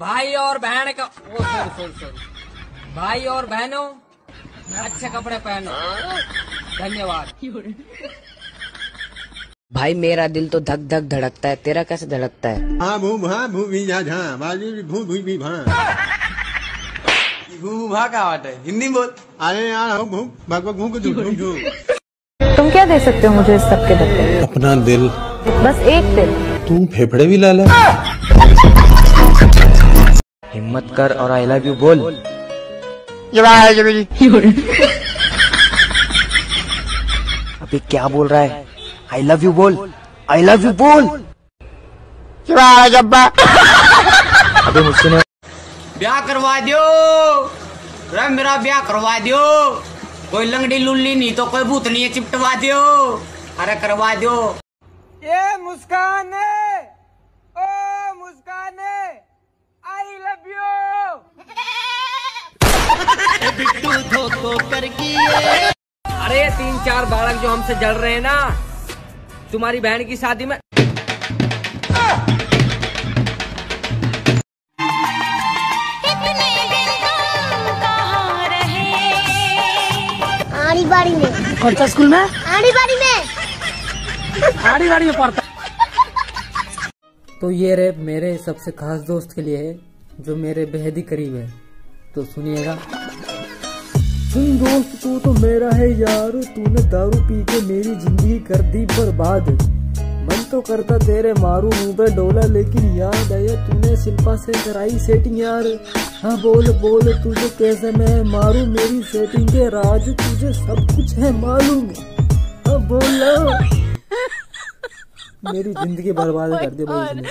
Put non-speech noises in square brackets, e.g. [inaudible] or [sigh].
भाई और बहन का ओ सॉरी सॉरी सॉरी भाई और बहनों अच्छे कपड़े पहनो धन्यवाद भाई मेरा दिल तो धक धक धड़कता है तेरा कैसे धड़कता है हाँ भू भा भू भी जा झा बाजू भी भू भू भी भा भू भा का वाट है हिंदी बोल अरे यार हो भू भग भग भू को धू धू तुम क्या दे सकते हो मुझे इस सब के? बदले अपना दिल। बस एक दिल। तू फेफड़े भी ला ले। हिम्मत कर और आई लव यू बोल। अभी क्या बोल रहा है? आई लव यू बोल। आई लव यू बोल। अभी मुझसे ब्याह करवा दियो। मेरा ब्याह करवा दियो। कोई लंगड़ी लुल्ली नहीं तो कोई भूतनी चिपटवा दियो। अरे करवा दियो। ये मुस्कान है ओ मुस्कान है आई लव यू अरे तीन चार बालक जो हमसे जल रहे हैं ना तुम्हारी बहन की शादी में आड़ी बाड़ी में। कौन सा स्कूल में? आड़ी बाड़ी में। आड़ी बाड़ी में पढ़ता। [laughs] तो ये रैप मेरे सबसे खास दोस्त के लिए है जो मेरे बेहद ही करीब है। तो सुनिएगा। सुन दोस्त तू तो मेरा है यार तूने दारू पी के मेरी ज़िंदगी कर दी बर्बाद। तो करता तेरे मारू मुँह पे डोला लेकिन याद आया तूने शिल्पा से कराई सेटिंग यार। हाँ बोल बोल तुझे कैसे मैं मारू? मेरी सेटिंग के राज तुझे सब कुछ है मालूम। हाँ बोल [laughs] मेरी ज़िंदगी बर्बाद कर दी भाई इसने।